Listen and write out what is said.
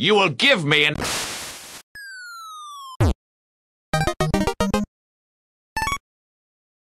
You will give me an...